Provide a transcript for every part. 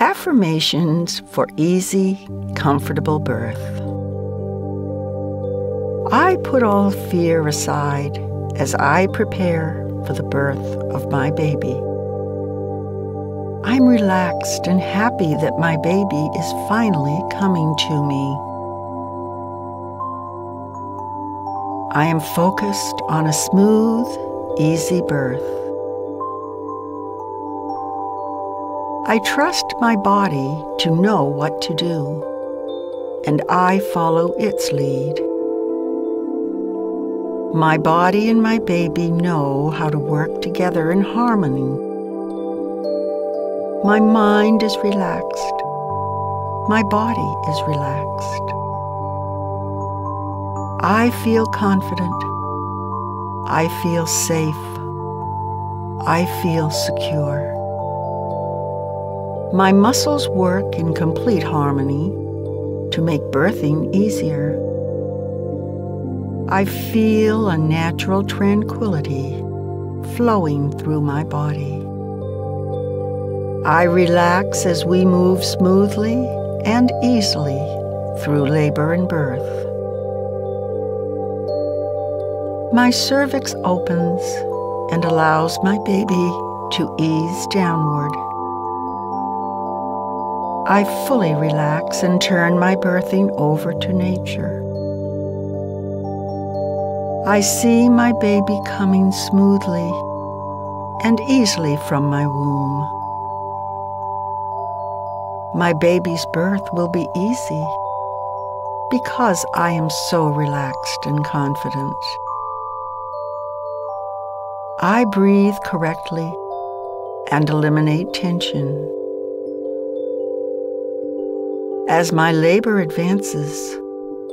Affirmations for easy, comfortable birth. I put all fear aside as I prepare for the birth of my baby. I'm relaxed and happy that my baby is finally coming to me. I am focused on a smooth, easy birth. I trust my body to know what to do, and I follow its lead. My body and my baby know how to work together in harmony. My mind is relaxed. My body is relaxed. I feel confident. I feel safe. I feel secure. My muscles work in complete harmony to make birthing easier. I feel a natural tranquility flowing through my body. I relax as we move smoothly and easily through labor and birth. My cervix opens and allows my baby to ease downward. I fully relax and turn my birthing over to nature. I see my baby coming smoothly and easily from my womb. My baby's birth will be easy because I am so relaxed and confident. I breathe correctly and eliminate tension. As my labor advances,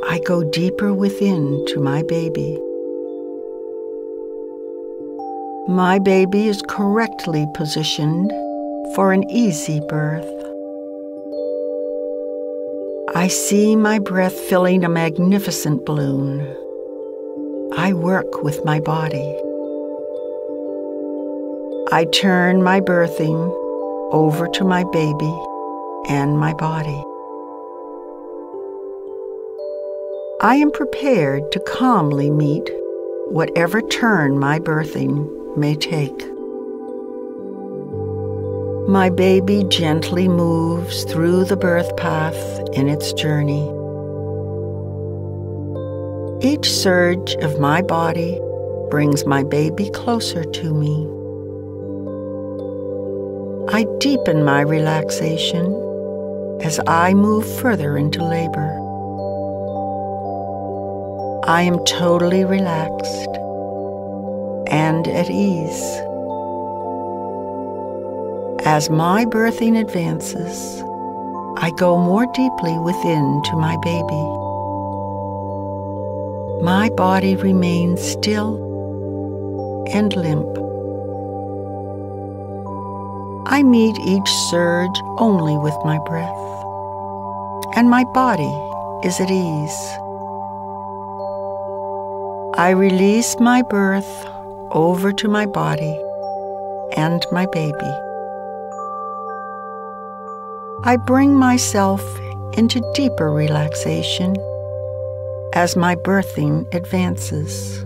I go deeper within to my baby. My baby is correctly positioned for an easy birth. I see my breath filling a magnificent balloon. I work with my body. I turn my birthing over to my baby and my body. I am prepared to calmly meet whatever turn my birthing may take. My baby gently moves through the birth path in its journey. Each surge of my body brings my baby closer to me. I deepen my relaxation as I move further into labor. I am totally relaxed and at ease. As my birthing advances, I go more deeply within to my baby. My body remains still and limp. I meet each surge only with my breath, and my body is at ease. I release my birth over to my body and my baby. I bring myself into deeper relaxation as my birthing advances.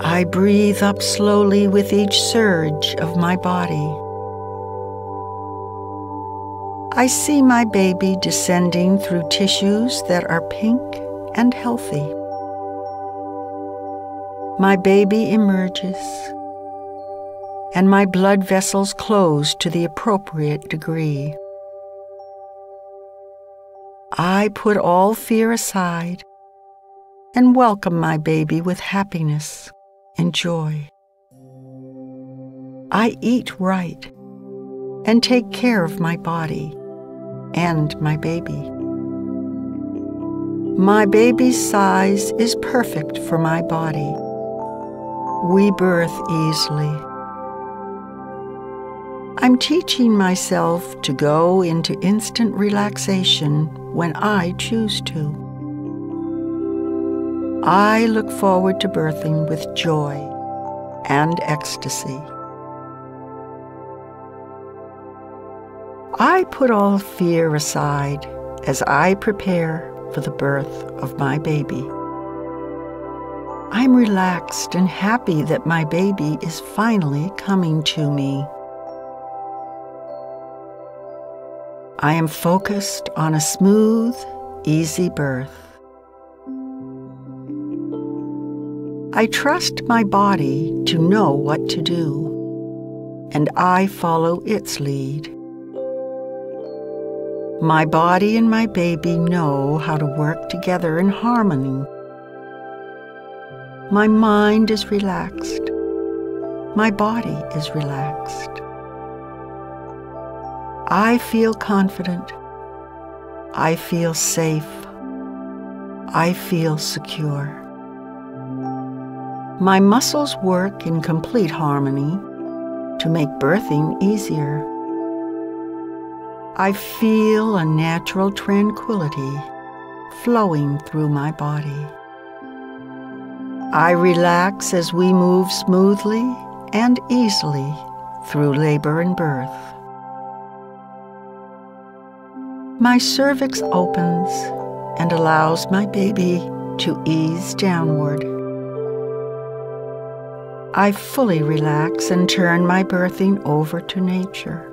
I breathe up slowly with each surge of my body. I see my baby descending through tissues that are pink and healthy. My baby emerges, and my blood vessels close to the appropriate degree. I put all fear aside and welcome my baby with happiness and joy. I eat right and take care of my body and my baby. My baby's size is perfect for my body. We birth easily. I'm teaching myself to go into instant relaxation when I choose to. I look forward to birthing with joy and ecstasy. I put all fear aside as I prepare for the birth of my baby. I'm relaxed and happy that my baby is finally coming to me. I am focused on a smooth, easy birth. I trust my body to know what to do, and I follow its lead. My body and my baby know how to work together in harmony. My mind is relaxed. My body is relaxed. I feel confident. I feel safe. I feel secure. My muscles work in complete harmony to make birthing easier. I feel a natural tranquility flowing through my body. I relax as we move smoothly and easily through labor and birth. My cervix opens and allows my baby to ease downward. I fully relax and turn my birthing over to nature.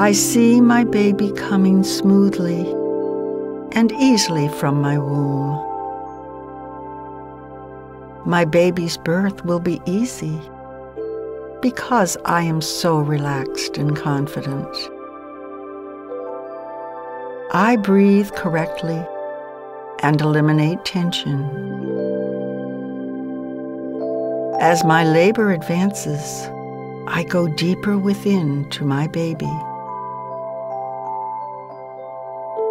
I see my baby coming smoothly and easily from my womb. My baby's birth will be easy because I am so relaxed and confident. I breathe correctly and eliminate tension. As my labor advances, I go deeper within to my baby.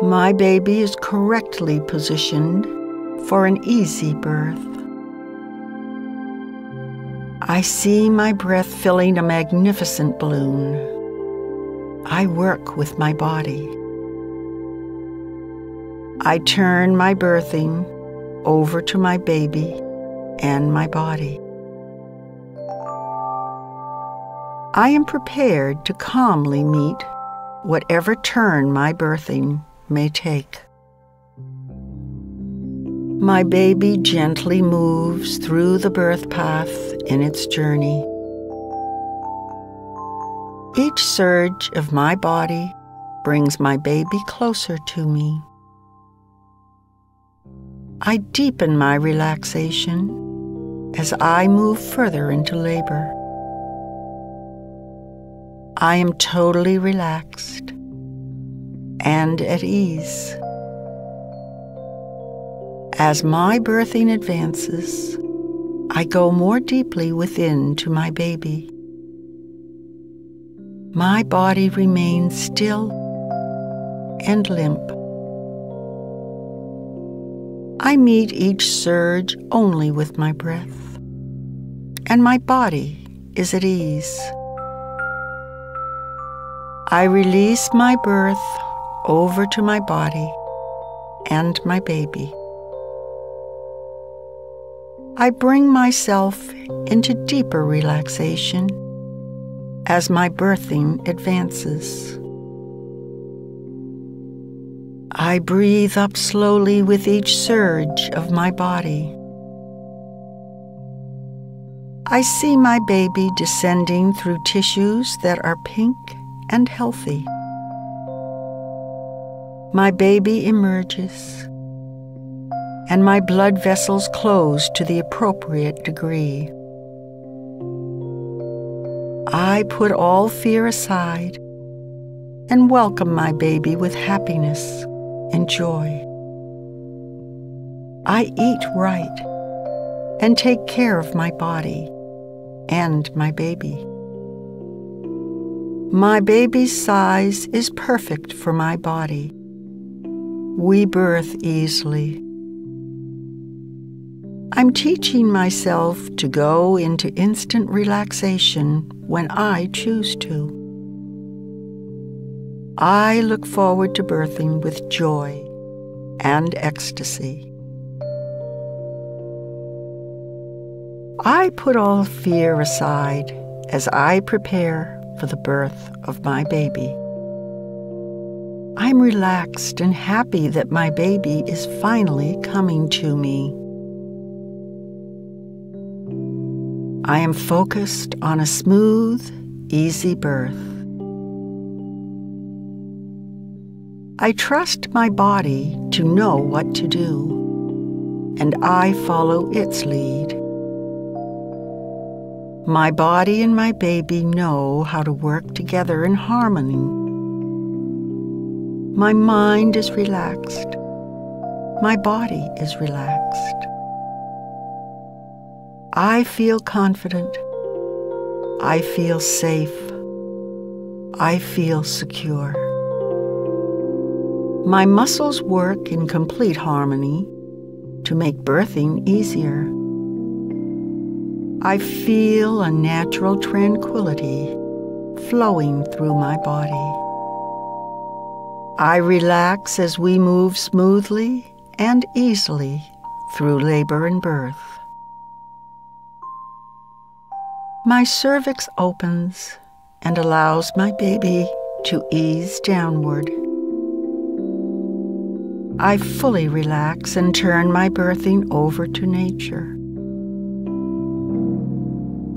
My baby is correctly positioned for an easy birth. I see my breath filling a magnificent balloon. I work with my body. I turn my birthing over to my baby and my body. I am prepared to calmly meet whatever turn my birthing may take. My baby gently moves through the birth path in its journey. Each surge of my body brings my baby closer to me. I deepen my relaxation as I move further into labor. I am totally relaxed and at ease. As my birthing advances, I go more deeply within to my baby. My body remains still and limp. I meet each surge only with my breath, and my body is at ease. I release my birth over to my body and my baby. I bring myself into deeper relaxation as my birthing advances. I breathe up slowly with each surge of my body. I see my baby descending through tissues that are pink and healthy. My baby emerges, and my blood vessels close to the appropriate degree. I put all fear aside and welcome my baby with happiness and joy. I eat right and take care of my body and my baby. My baby's size is perfect for my body we birth easily. I'm teaching myself to go into instant relaxation when I choose to. I look forward to birthing with joy and ecstasy. I put all fear aside as I prepare for the birth of my baby. I'm relaxed and happy that my baby is finally coming to me. I am focused on a smooth, easy birth. I trust my body to know what to do, and I follow its lead. My body and my baby know how to work together in harmony. My mind is relaxed. My body is relaxed. I feel confident. I feel safe. I feel secure. My muscles work in complete harmony to make birthing easier. I feel a natural tranquility flowing through my body. I relax as we move smoothly and easily through labor and birth. My cervix opens and allows my baby to ease downward. I fully relax and turn my birthing over to nature.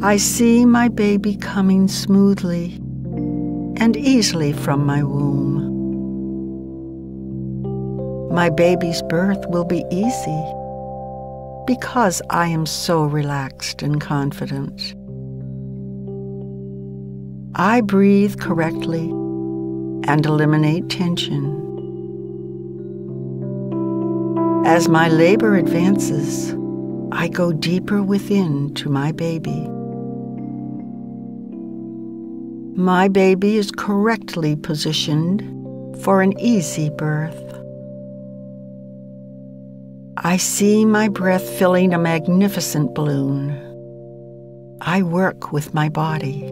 I see my baby coming smoothly and easily from my womb. My baby's birth will be easy because I am so relaxed and confident. I breathe correctly and eliminate tension. As my labor advances, I go deeper within to my baby. My baby is correctly positioned for an easy birth. I see my breath filling a magnificent balloon. I work with my body.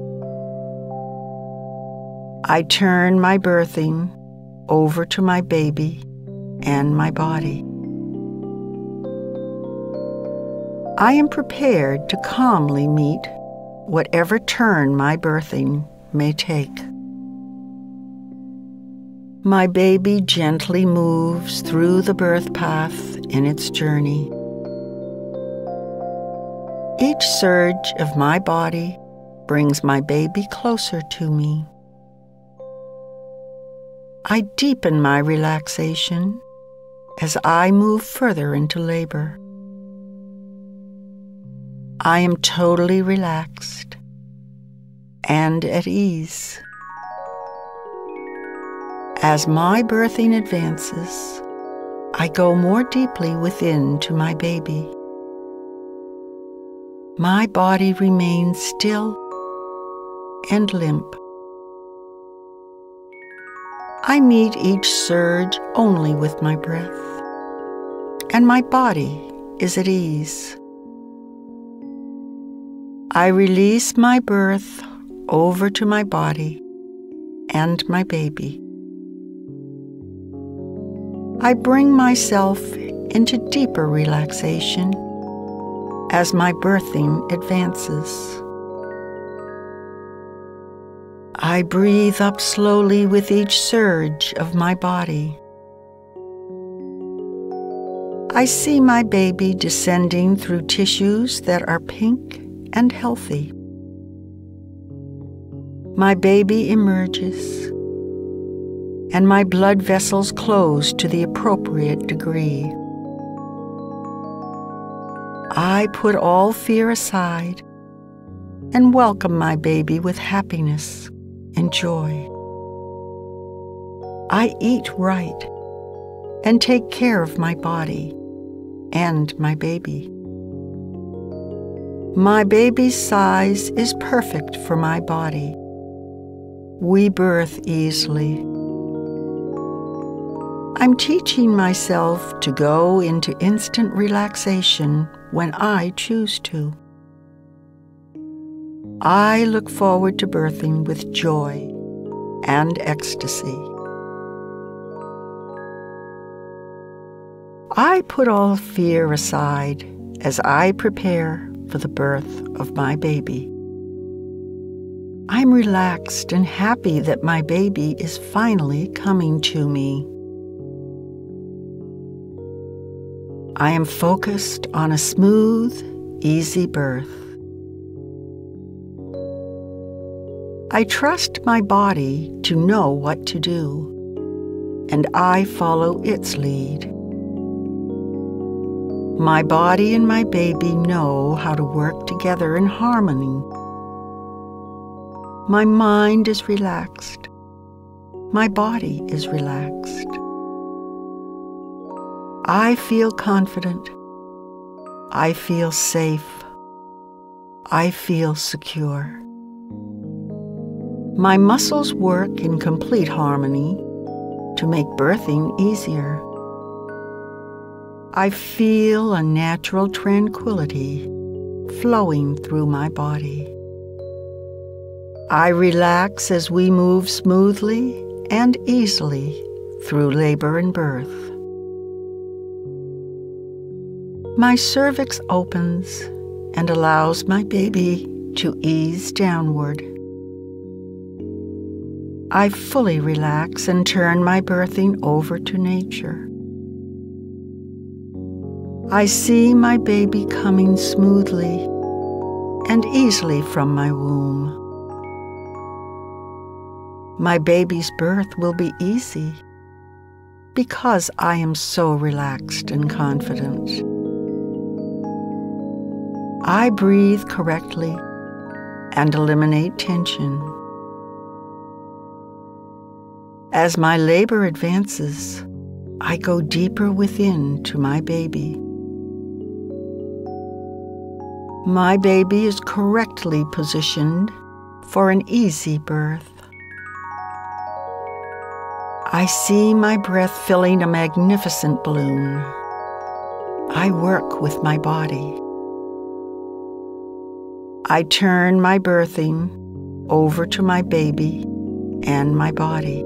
I turn my birthing over to my baby and my body. I am prepared to calmly meet whatever turn my birthing may take. My baby gently moves through the birth path in its journey. Each surge of my body brings my baby closer to me. I deepen my relaxation as I move further into labor. I am totally relaxed and at ease. As my birthing advances, I go more deeply within to my baby. My body remains still and limp. I meet each surge only with my breath, and my body is at ease. I release my birth over to my body and my baby. I bring myself into deeper relaxation as my birthing advances. I breathe up slowly with each surge of my body. I see my baby descending through tissues that are pink and healthy my baby emerges, and my blood vessels close to the appropriate degree. I put all fear aside and welcome my baby with happiness and joy. I eat right and take care of my body and my baby. My baby's size is perfect for my body we birth easily. I'm teaching myself to go into instant relaxation when I choose to. I look forward to birthing with joy and ecstasy. I put all fear aside as I prepare for the birth of my baby. I'm relaxed and happy that my baby is finally coming to me. I am focused on a smooth, easy birth. I trust my body to know what to do, and I follow its lead. My body and my baby know how to work together in harmony. My mind is relaxed. My body is relaxed. I feel confident. I feel safe. I feel secure. My muscles work in complete harmony to make birthing easier. I feel a natural tranquility flowing through my body. I relax as we move smoothly and easily through labor and birth. My cervix opens and allows my baby to ease downward. I fully relax and turn my birthing over to nature. I see my baby coming smoothly and easily from my womb. My baby's birth will be easy because I am so relaxed and confident. I breathe correctly and eliminate tension. As my labor advances, I go deeper within to my baby. My baby is correctly positioned for an easy birth. I see my breath filling a magnificent balloon. I work with my body. I turn my birthing over to my baby and my body.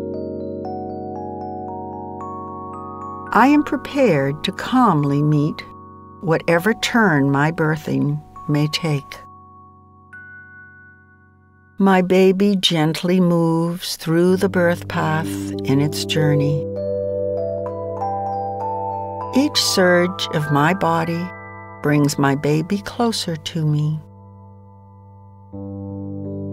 I am prepared to calmly meet whatever turn my birthing may take. My baby gently moves through the birth path in its journey. Each surge of my body brings my baby closer to me.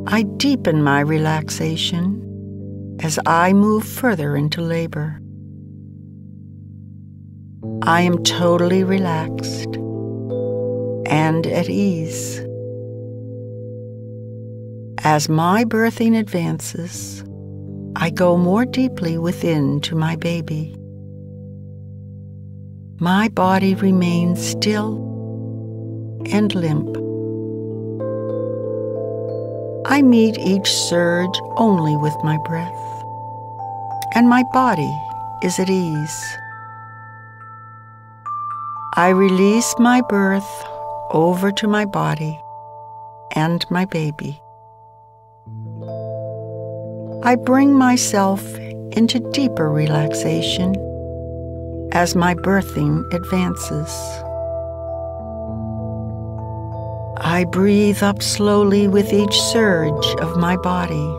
I deepen my relaxation as I move further into labor. I am totally relaxed and at ease. As my birthing advances, I go more deeply within to my baby. My body remains still and limp. I meet each surge only with my breath, and my body is at ease. I release my birth over to my body and my baby. I bring myself into deeper relaxation as my birthing advances. I breathe up slowly with each surge of my body.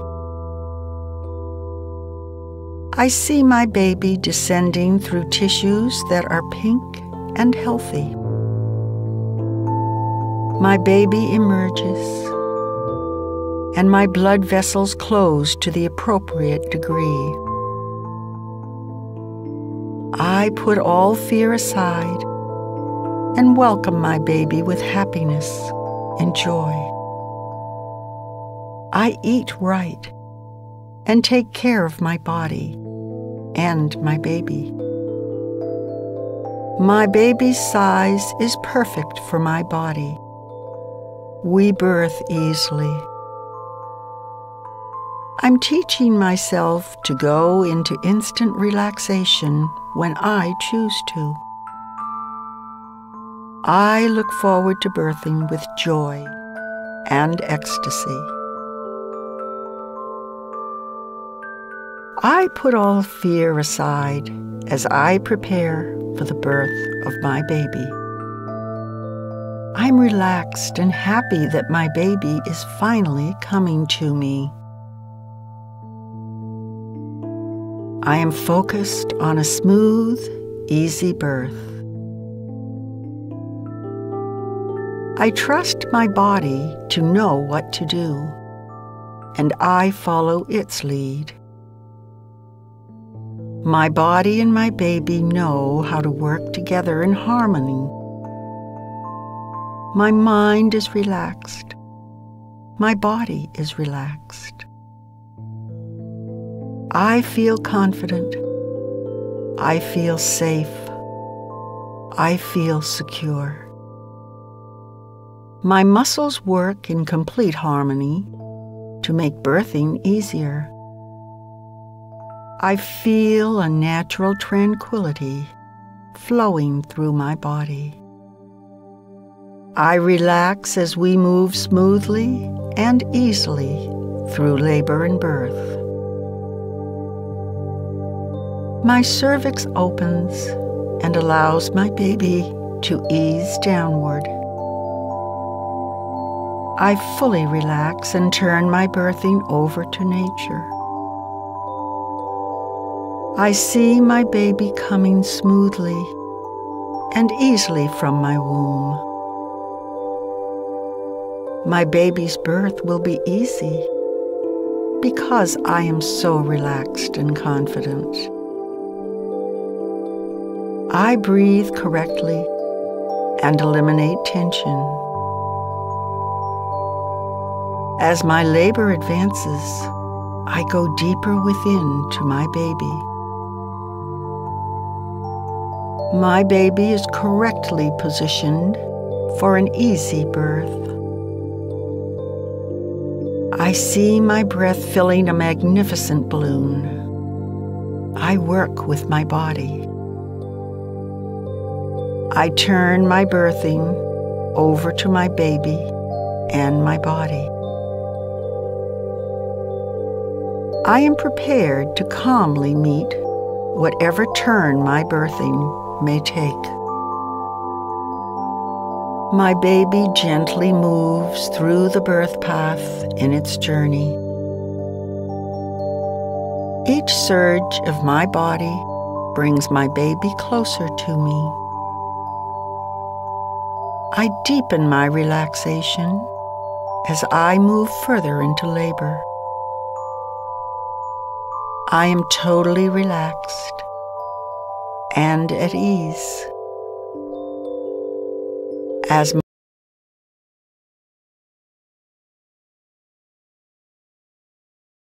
I see my baby descending through tissues that are pink and healthy. My baby emerges, and my blood vessels close to the appropriate degree. I put all fear aside and welcome my baby with happiness and joy. I eat right and take care of my body and my baby. My baby's size is perfect for my body we birth easily. I'm teaching myself to go into instant relaxation when I choose to. I look forward to birthing with joy and ecstasy. I put all fear aside as I prepare for the birth of my baby. I'm relaxed and happy that my baby is finally coming to me. I am focused on a smooth, easy birth. I trust my body to know what to do, and I follow its lead. My body and my baby know how to work together in harmony. My mind is relaxed. My body is relaxed. I feel confident. I feel safe. I feel secure. My muscles work in complete harmony to make birthing easier. I feel a natural tranquility flowing through my body. I relax as we move smoothly and easily through labor and birth. My cervix opens and allows my baby to ease downward. I fully relax and turn my birthing over to nature. I see my baby coming smoothly and easily from my womb. My baby's birth will be easy because I am so relaxed and confident. I breathe correctly and eliminate tension. As my labor advances, I go deeper within to my baby. My baby is correctly positioned for an easy birth. I see my breath filling a magnificent balloon. I work with my body. I turn my birthing over to my baby and my body. I am prepared to calmly meet whatever turn my birthing may take. My baby gently moves through the birth path in its journey. Each surge of my body brings my baby closer to me. I deepen my relaxation as I move further into labor. I am totally relaxed and at ease. As